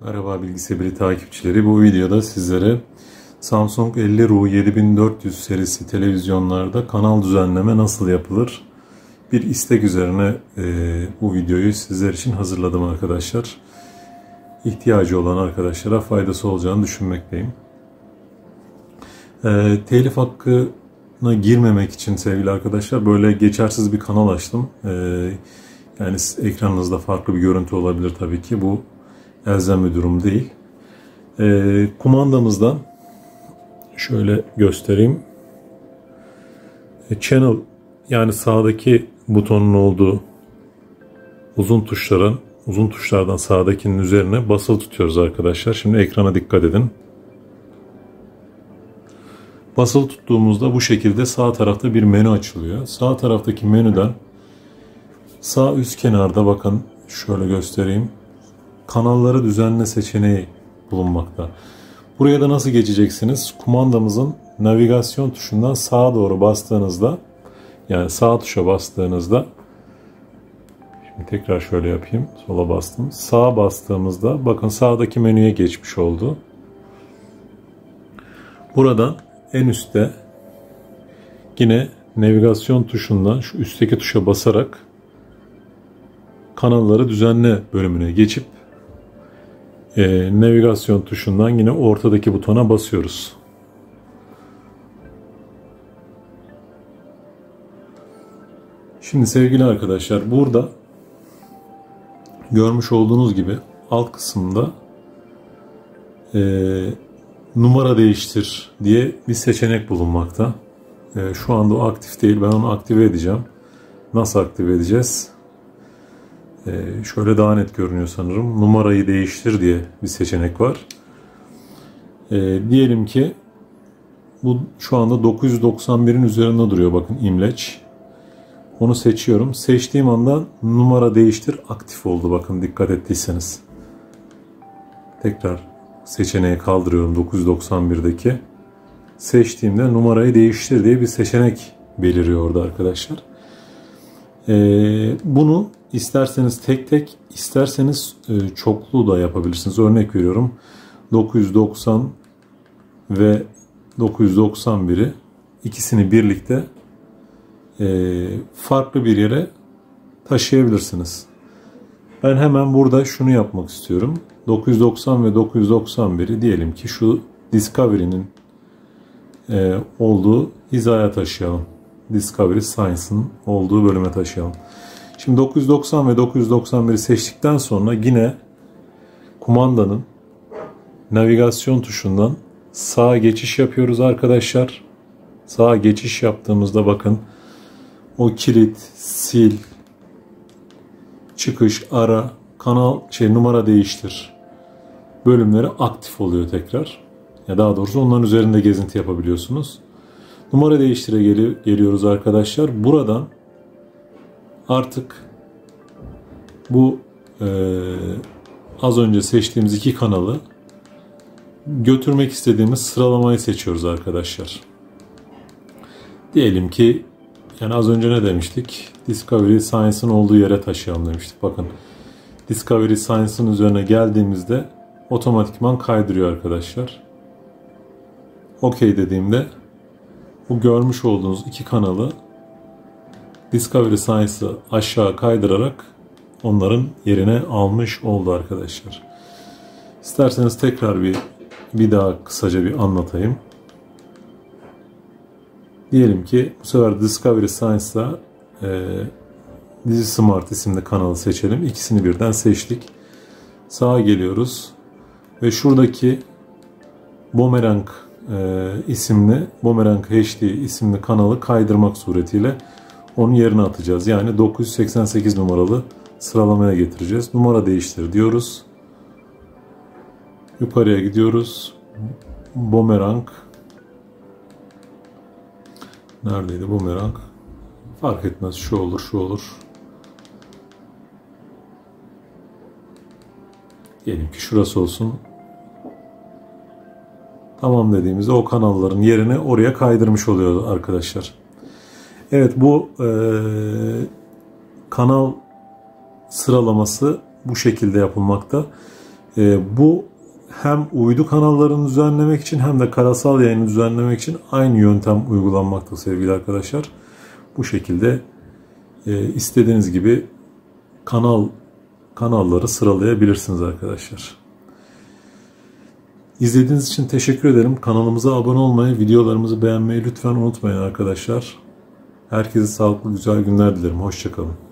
Merhaba bilgisayarı takipçileri. Bu videoda sizlere Samsung 50RU 7400 serisi televizyonlarda kanal düzenleme nasıl yapılır? Bir istek üzerine e, bu videoyu sizler için hazırladım arkadaşlar. İhtiyacı olan arkadaşlara faydası olacağını düşünmekteyim. E, telif hakkına girmemek için sevgili arkadaşlar böyle geçersiz bir kanal açtım. E, yani ekranınızda farklı bir görüntü olabilir tabii ki. Bu elzem bir durum değil. E, kumandamızdan şöyle göstereyim. E, channel yani sağdaki butonun olduğu uzun tuşların uzun tuşlardan sağdakinin üzerine basılı tutuyoruz arkadaşlar. Şimdi ekrana dikkat edin. Basılı tuttuğumuzda bu şekilde sağ tarafta bir menü açılıyor. Sağ taraftaki menüden sağ üst kenarda bakın şöyle göstereyim kanalları düzenle seçeneği bulunmakta. Buraya da nasıl geçeceksiniz? Kumandamızın navigasyon tuşundan sağa doğru bastığınızda yani sağ tuşa bastığınızda şimdi tekrar şöyle yapayım. Sola bastım. Sağa bastığımızda bakın sağdaki menüye geçmiş oldu. Buradan en üstte yine navigasyon tuşundan şu üstteki tuşa basarak kanalları düzenle bölümüne geçip e, navigasyon tuşundan yine ortadaki butona basıyoruz. Şimdi sevgili arkadaşlar burada görmüş olduğunuz gibi alt kısımda e, numara değiştir diye bir seçenek bulunmakta. E, şu anda o aktif değil. Ben onu aktive edeceğim. Nasıl aktive edeceğiz? Ee, şöyle daha net görünüyor sanırım. Numarayı değiştir diye bir seçenek var. Ee, diyelim ki bu şu anda 991'in üzerinde duruyor bakın imleç. Onu seçiyorum. Seçtiğim anda numara değiştir aktif oldu bakın dikkat ettiyseniz. Tekrar seçeneği kaldırıyorum 991'deki. Seçtiğimde numarayı değiştir diye bir seçenek beliriyor orada arkadaşlar. Ee, bunu isterseniz tek tek, isterseniz e, çoklu da yapabilirsiniz. Örnek veriyorum 990 ve 991'i ikisini birlikte e, farklı bir yere taşıyabilirsiniz. Ben hemen burada şunu yapmak istiyorum. 990 ve 991'i diyelim ki şu Discovery'nin e, olduğu hizaya taşıyalım. Discovery Science'ın olduğu bölüme taşıyalım. Şimdi 990 ve 991'i seçtikten sonra yine kumandanın navigasyon tuşundan sağa geçiş yapıyoruz arkadaşlar. Sağa geçiş yaptığımızda bakın o kilit, sil, çıkış, ara, kanal, şey numara değiştir bölümleri aktif oluyor tekrar. Ya daha doğrusu onların üzerinde gezinti yapabiliyorsunuz. Numara değiştire gel geliyoruz arkadaşlar. Buradan artık bu e, az önce seçtiğimiz iki kanalı götürmek istediğimiz sıralamayı seçiyoruz arkadaşlar. Diyelim ki yani az önce ne demiştik? Discovery Science'ın olduğu yere taşıyalım demiştik. Bakın Discovery Science'ın üzerine geldiğimizde otomatikman kaydırıyor arkadaşlar. OK dediğimde bu görmüş olduğunuz iki kanalı Discovery Science'ı aşağı kaydırarak onların yerine almış oldu arkadaşlar. İsterseniz tekrar bir bir daha kısaca bir anlatayım. Diyelim ki bu sefer Discovery Science'da e, Dizi Smart isimli kanalı seçelim. İkisini birden seçtik. Sağa geliyoruz ve şuradaki Boomerang e, isimli Boomerang HD isimli kanalı kaydırmak suretiyle onun yerine atacağız. Yani 988 numaralı sıralamaya getireceğiz. Numara değiştir diyoruz. Yukarıya gidiyoruz. Bumerang. Neredeydi bumerang? Fark etmez. Şu olur, şu olur. Diyelim ki şurası olsun. Tamam dediğimizde o kanalların yerini oraya kaydırmış oluyor arkadaşlar. Evet bu e, kanal sıralaması bu şekilde yapılmakta. E, bu hem uydu kanallarını düzenlemek için hem de karasal yayını düzenlemek için aynı yöntem uygulanmakta sevgili arkadaşlar. Bu şekilde e, istediğiniz gibi kanal kanalları sıralayabilirsiniz arkadaşlar. İzlediğiniz için teşekkür ederim. Kanalımıza abone olmayı, videolarımızı beğenmeyi lütfen unutmayın arkadaşlar. Herkese sağlıklı güzel günler dilerim. Hoşçakalın.